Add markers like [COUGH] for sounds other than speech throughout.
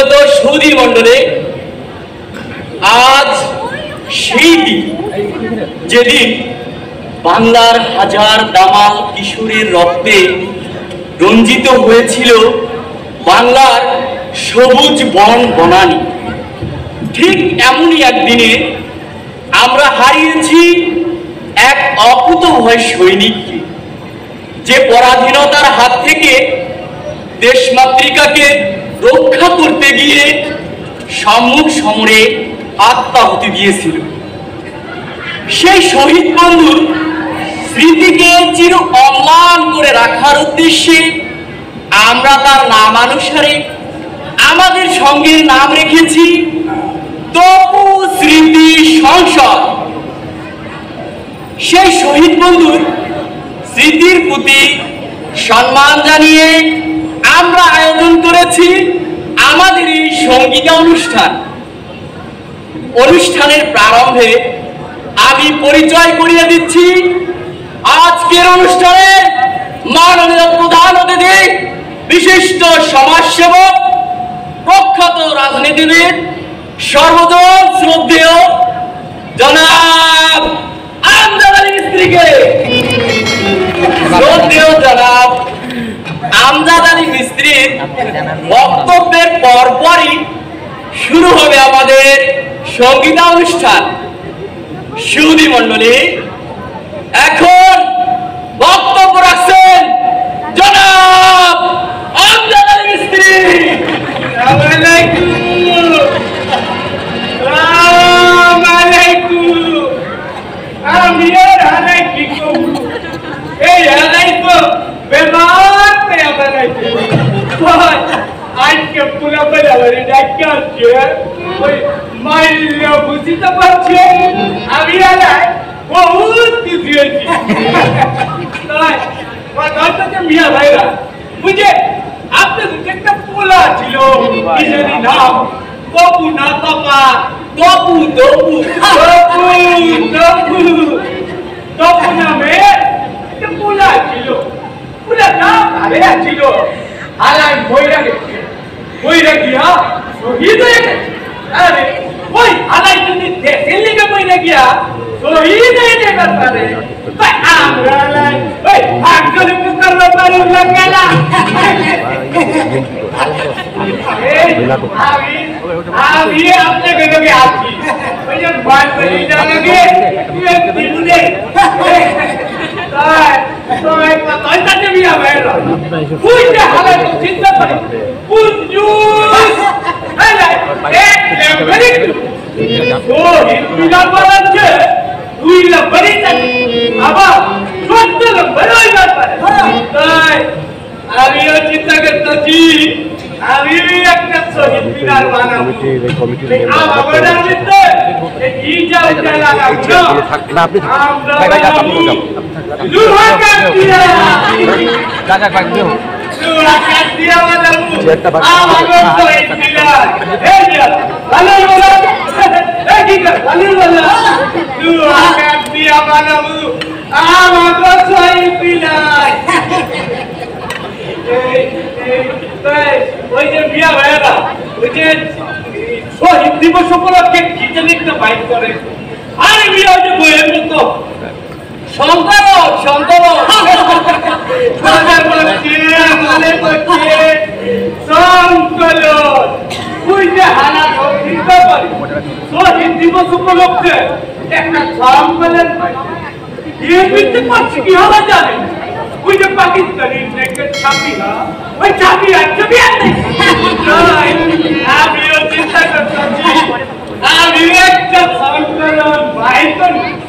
সমবেত সৌদি মণ্ডলে। আজ সেই দিন যেদিন বাংলার হাজার দামাল কিশোরের রক্তে রঞ্জিত হয়েছিল বাংলার সবুজ বন বনানি। ঠিক এমনই একদিনে আমরা হারিয়েছি এক অকুতভয় সৈনিককে, যে পরাধীনতার হাত থেকে দেশমাতৃকাকে রক্ষা করতে গিয়ে সম্মুখ সমরে আত্মাহুতি দিয়েছিল। সেই শহীদ বন্ধুর স্মৃতিকে চির অম্লান করে রাখার উদ্দেশ্যে আমরা তার নামানুসারে আমাদের সঙ্গে নাম রেখেছি তপু স্মৃতি সংসদ। সেই শহীদ বন্ধুর স্মৃতির প্রতি সম্মান জানিয়ে আমরা আয়োজন করেছি আমাদের এই সংগীত অনুষ্ঠান। অনুষ্ঠানের প্রারম্ভে আমি পরিচয় করিয়ে দিচ্ছি। আজকের অনুষ্ঠানে মাননীয় প্রধান অতিথি, বিশিষ্ট সমাজসেবক, প্রখ্যাত রাজনীতিবিদ, সর্বজন শ্রদ্ধেয় জনাব আমজাদ স্ত্রীকে। শ্রদ্ধেয় জনাব আমজাদ আলী মিস্ত্রির বক্তব্যের পরপরই শুরু হবে আমাদের সঙ্গীতানুষ্ঠান। সুদী মণ্ডলী, এখন বক্তব্য রাখছেন জনাব মিস্ত্রি। আমি এই বেমার। পেয়ে বানাইছে আজকে পুরা বেলাবারে ডাক্তার আসছে ওই মাইলিয়া বুঝিতে পারছে আমি হারাই বহুত কিছু হয়েছি তাই কথাটা মিয়া ভাইরা বুঝে আপনার একটা পোলা ছিল কি জানি নাম তপু না তপা তপু তপু তপু তপু তপু নামে না ভালো ছিল। আলাই বইরা গেছে। বইরা গিয়া শহীদ হয়ে গেছে। আরে, ওই আলাই যদি দেশের লিগে বইরা গিয়া শহীদ হয়ে যাবে পারে, তাই আমরা আলাই ওই ভাগ্যের পুকার ব্যাপারে লাগেলা আমি আমি আপনাকে লগে আছি। ওই যে ভয় করে লাগে। দিবুনে তাই তো এক কথা তাতে বিয়া যে দুই লেভেলি থাকে আবার সত্য লেভেলি হয়ে তাই আমিও চিন্তা করতেছি আমি একটা শহীদ মিনার বানাবো আমার আমিতে এই জায়গা আপনি আমরা যা ভাই দিও ওই যে মিয়া ভাইয়েরা ওই যে শহীদ দিবস উপলক্ষে কি জানি একটা বাইক করে আরে মিয়া ওই যে বইয়ের মতো সন্তান সন্তান মনে করছে সংকলন ওই যে হানা চিন্তা করি শহীদ দিবস উপলক্ষে একটা সংকলন এমনিতে পাচ্ছি কি হবে জানে ওই যে পাকিস্তানি নেকের ছাপিরা ওই ছাপিরা ছবি আছে আমিও চিন্তা করতেছি আমি একটা সংকলন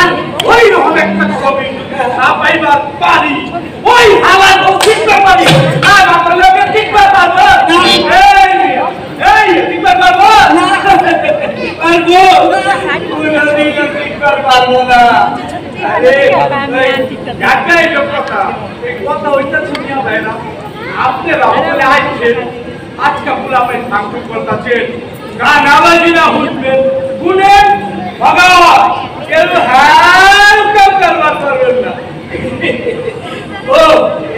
আর ওই রকম একটা ছবি না পাইবার পারি ওই হালার ঠিকবার পারি আর আমার লোকের ঠিকবার পারব এই এই ঠিকবার পারব পারব ঠিকবার পারব না ঢাকায় কথা এই গান আওয়াজি না ভগবান কেউ হালকা না। ও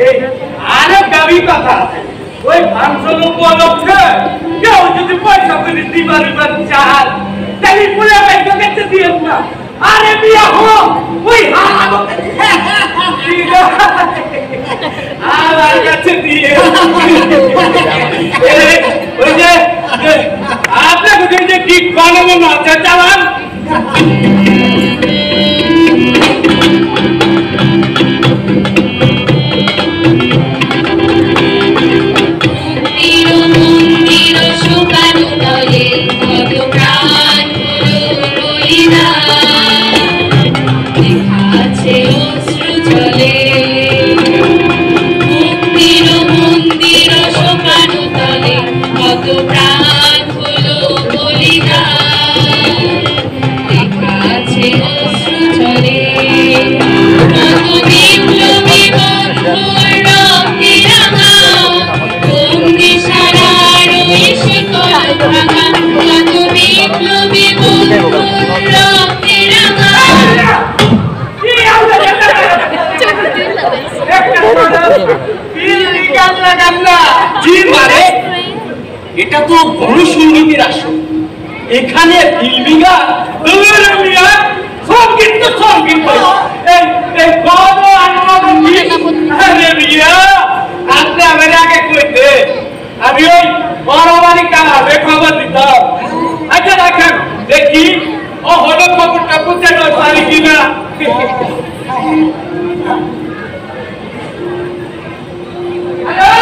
এই আরও কথা। ওই ফাংশন উপলক্ষে কেউ যদি পয়সা করে দিবার চান তাহলে পুলাপে কাছে দিয়েন না। আরে বিয়া হো, ওই হারাবো আমার কাছে ওই যে আপনাকে যে কি কলম মাথা চালান। Thank [LAUGHS] you. এটা তো গণসঙ্গীতের আসর এখানে ফিল্মিংয়া দূরে মিয়া, সংগীত তো সংগীত এই এই গদ আনন্দ কি আরে মিয়া আপনি আমার আগে কইতে, আমি ওই বড়বাড়ি কালাবে খবর দিতাম। আচ্ছা দেখি ও হলো খবরটা বুঝতে পারি কিনা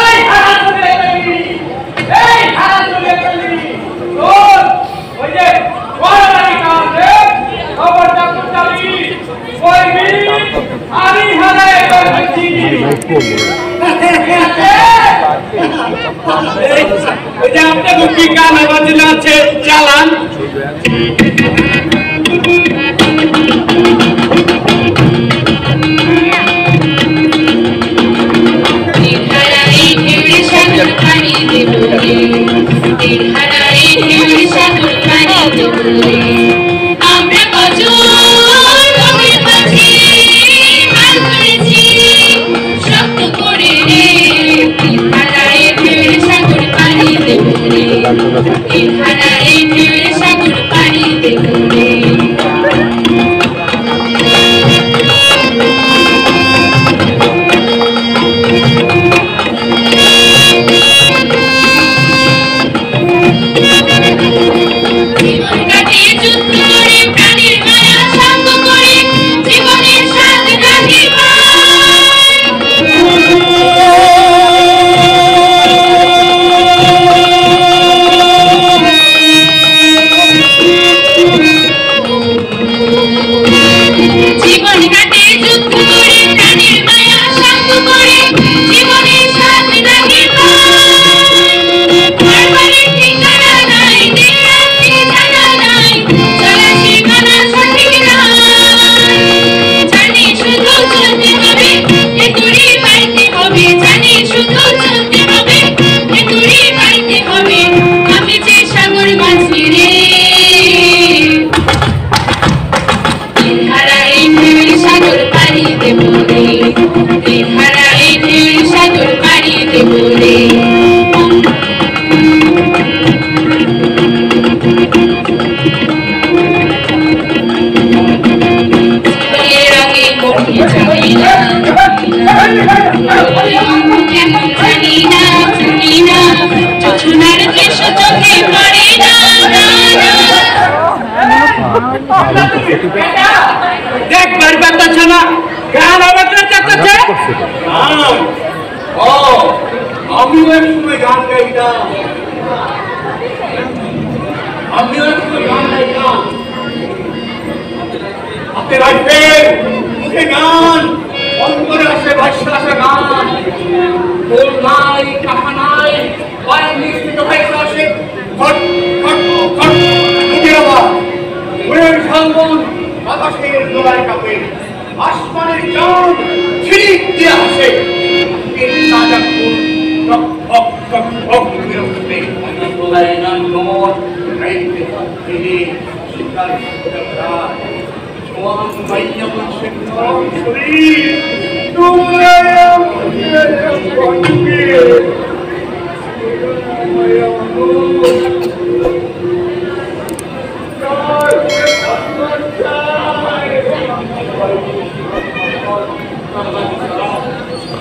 এই হাত ধরে গেলি এই হাত ধরে গেলি তোর ওই যে বড়বাড়ি কালাবে খবরটা বুঝতালি কইবি আমি হারায় করছি ওই যে আপনাকে আমিও এক সময় গান গাইতাম আমিও এক সময় গান গাইতাম হাতে রাখবেন মুখে গান, অন্তরে আসে ভাষা আসে গান। ঢোল নাই, কাহা নাই, পায়ে মিশ্রিত হয়ে আসে খট খট খট মুখের আওয়াজ ঘুরের সালমন বাতাসের দোলায় কাঁপে। আসমানের চাঁদ ছিরিক দিয়ে আসে। এর তাজা টক টক টক টক করে উঠবে দোলায় নাম নমর রাইতে থাকতে শিকার শিকার জোয়ান মাইয়া মানুষের নরম শরীর তোমরা বন্ধে কন্দন অন্তর সিনেমায় কন্দন বিচারনে আমার কাছে এক লাখ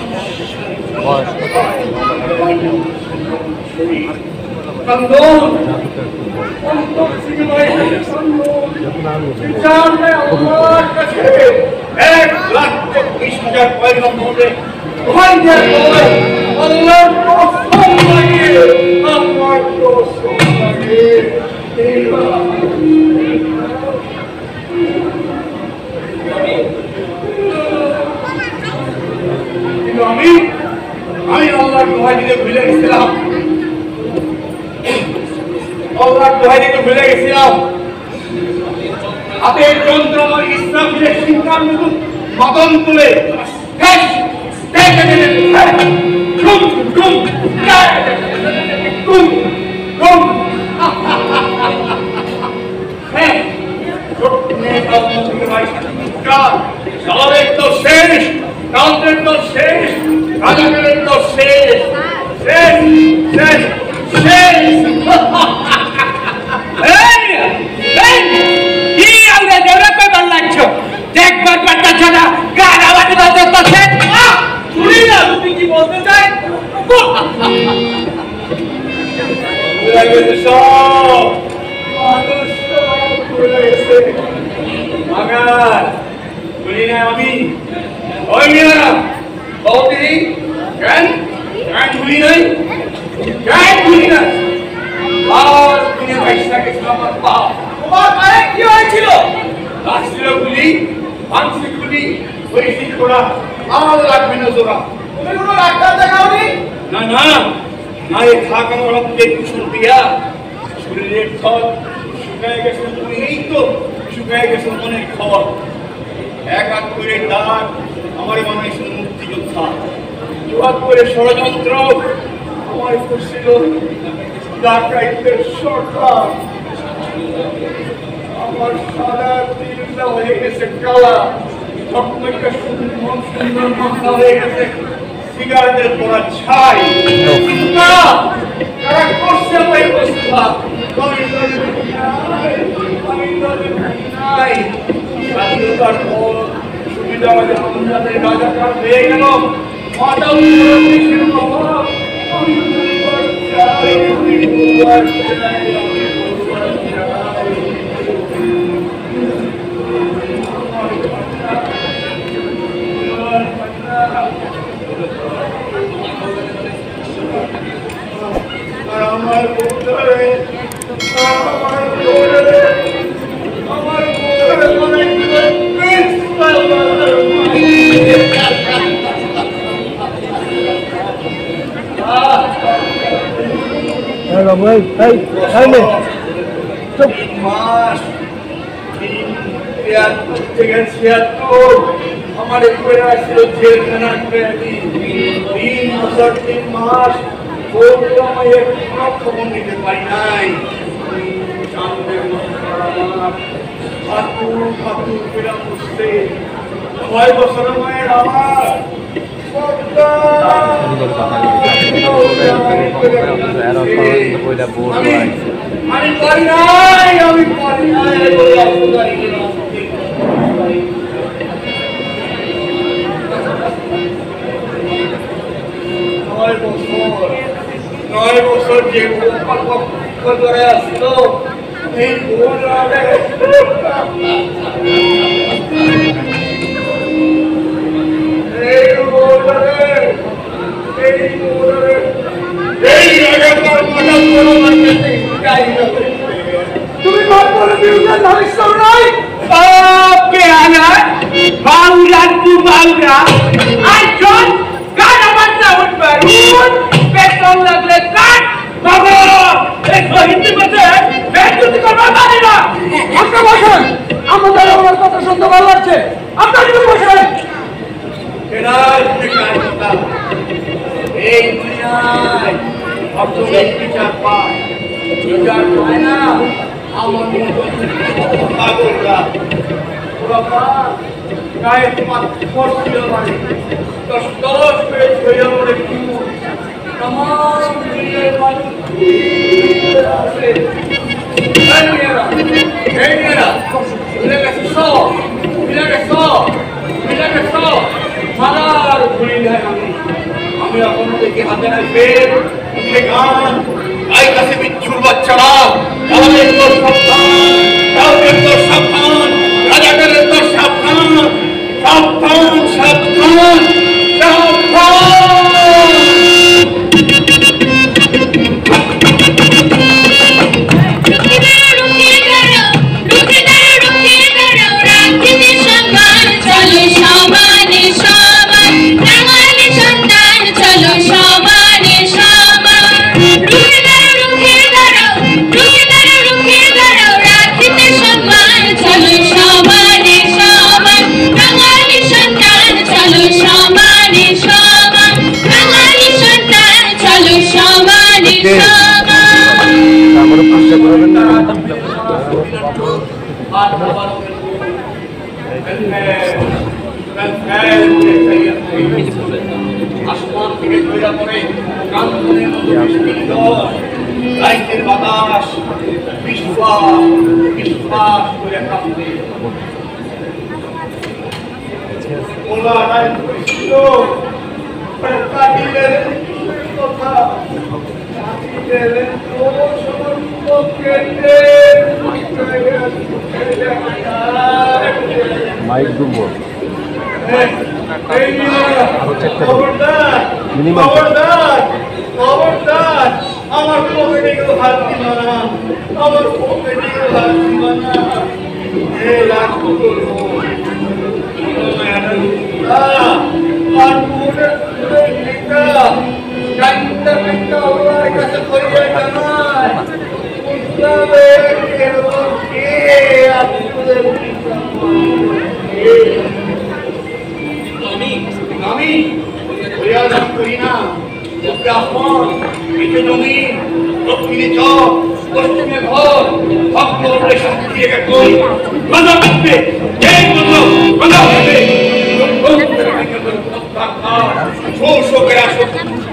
চব্বিশ হাজার পয়গম হবে ভয় দেয় ভয় আল্লাহর কসম লাগে আমার কসম লাগে কিন্তু আমি আমি আল্লাহর দোহাই দিতে ভুলে গেছিলাম। আল্লাহর দোহাই ভুলে গেছিলাম। হাতের যন্ত্র ইসলাম দিলে সিংহার মতন মদন তুলে তো শেষ কান্তের তো শেষ, রাজাকারের তো শেষ শেষ শেষ শেষ। সব মানুষ ভুলে গেছে মাগার ভুলি না আমি ওই মিয়া বৌদি কেন কেন ভুলি নাই কেন ভুলি না আর তুমি গেছিল আমার বাপ তোমার পায়ে কি হয়েছিল আসছিল গুলি মানসি গুলি হয়েছি খোড়া আমার লাগবে না জোড়া তুমি কোনো ডাক্তার দেখাওনি না না এ থাক আমার রক্তে কুসুম দিয়া। শরীরের খত শুকায় গেছে তুমি এই তো শুকায় গেছে মনের খবর। এক হাত করে দাগ আমার বানাইছিল মুক্তিযোদ্ধা। দু হাত করে ষড়যন্ত্র, আমার করছিল ডাকাইতের সরকার। আমার সাদা দিলটা হয়ে গেছে কালা। চকমকে সুন্দর মন সুন্দর মাথা হয়ে গেছে। সিগারেটের পড়া ছাই না। তারা করছে নাই। স্বাধীনতার পর সুবিধা আমাদের আমাদের রাজাকার হয়ে গেল। মাতা আমার পুত্রে আমার পুত্রে আমার পুত্রে অনেক এই বাবু এই এই এই নে চুপ মাস তিন তিয়াত্তর থেকে ছিয়াত্তর আমার একবার আসছিল জেলখানার কয়েদি তিন বছর তিন মাস বলল আমায় কোনো খবর নিতে পারি নাই চাঁদের মতো ফাতু বুঝতে ছয় বছর। নাই আমি পারি নয় বছর নয় বছর যে লক্ষ্য করে আসলো এই মোড়ে এই মোড়ে এই মোড়ে এই রাজাকার মাথা বড় মারতে যাই না তুমি মাতবরের বিরুদ্ধে নালিশ করো নাই ও পেয়ারা বাউরা তু বাউরা জন পেট্রোল লাগলে কাট বাবা এই হিন্দি বলতে বেচুতি করবা পারি না। আপনি বসেন। আমাদের আমার কথা শুনতে ভালো লাগছে। আপনার কিন্তু বসেন। এই দুনিয়ায় অর্থনৈতিক বিচার পায়। বিচার পায় না আমার পাগলরা। বাবা গায়ে তোমার স্পর্শ মানে। দশ দশ করে ছড়িয়ে পড়ে কি আমি থেকে হাতে মুখে গান আই কাছে বিচ্ছুর বাচ্চারা আমাদের তো সাবধান কাউকে তো সাবধান রাজাকারের তো সাবধান সাবধান সাবধান সাবধান মাইক ডুবো খবরদার Minimum. খবরদার খবরদার আমার পকেটে কেউ হাত না আমার পকেটে হাত দিবা না এ লাখ আর পুরে লেখা আমি প্রয়াস করি না ব্রাহ্মণ পিঠে জমি দক্ষিণে চক পশ্চিমে ঘর ভক্ত উঠে শক্তি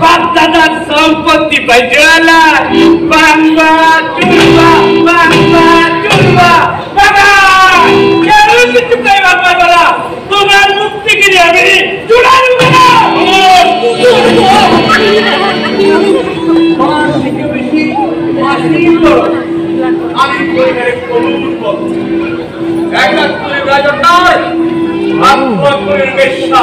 বাচ্চাদার সম্পত্তি পাইজলা বাংলা চুলবা বাংলা চুলবা। বাবা কেউ কিছু কইবা পারবে না তোমার মুক্তি কি আমি না? থেকে বেশি মাসির বড়। আমি পরিবারে করুণ একাত্তরের রাজন্যায় আত্মহত্যের বেশ্যা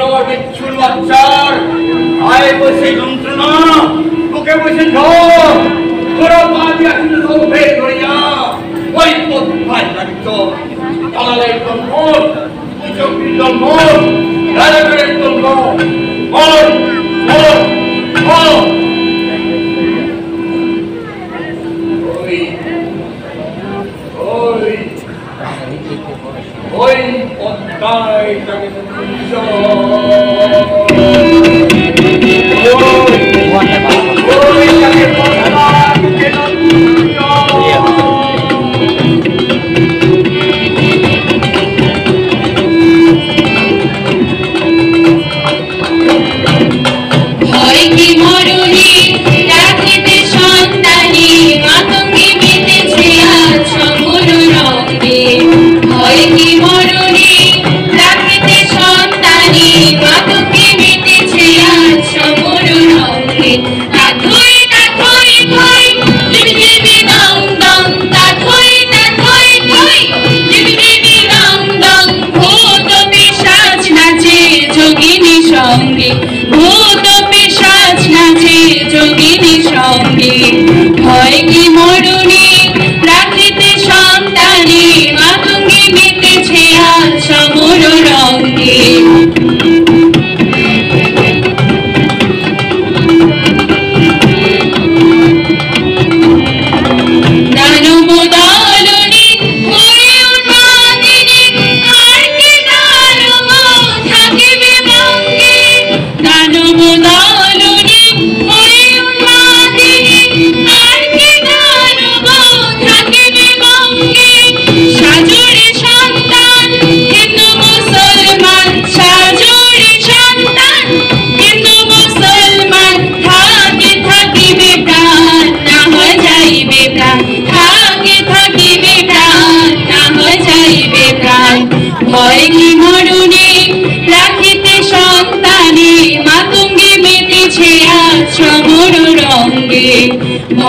নম্বর বিচ্ছুর বাচ্চার আয় বসে যন্ত্রণা, বুকে বসে ঝড় তোরা পা দিয়ে আসলে ভেদ ধরিয়া। ওই পথায় রাখছ দালালের জন্ম কুচক্রির জন্ম রাজাকারের জন্ম মর মর মর ওই Hoy pagkay ng inyong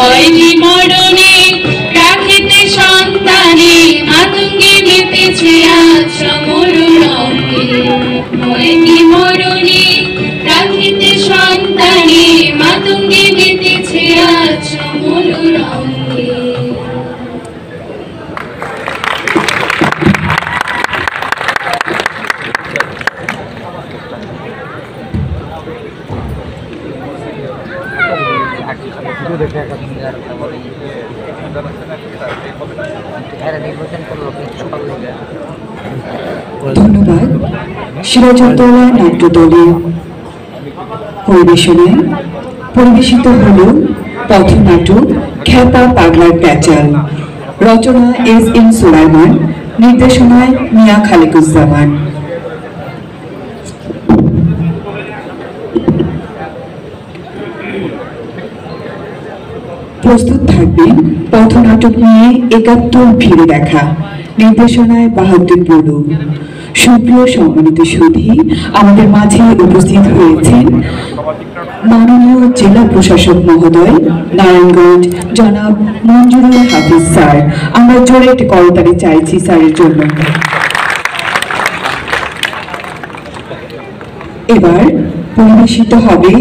hoy ধন্যবাদ। সিরাজউদ্দৌলা নাট্যদলের পরিবেশনায় পরিবেশিত হল পথনাটক খ্যাপা পাগলার প্যাচাল। রচনা এস এম সুলাইমান, নির্দেশনায় মিয়া খালেকুজ্জামান। প্রস্তুত থাকবেন পথনাটক নিয়ে একাত্তর ভিড়ে দেখা। নির্দেশনায় বাহাদুর বলু সুপ্রিয় সম্মানিত সুধী, আমাদের মাঝে উপস্থিত হয়েছেন মাননীয় জেলা প্রশাসক মহোদয়, নারায়ণগঞ্জ জনাব মঞ্জুরুল হাফিজ স্যার। আমরা জোরে একটি করতালি চাইছি স্যারের জন্য। এবার পরিবেশিত হবে